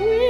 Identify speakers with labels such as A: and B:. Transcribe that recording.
A: We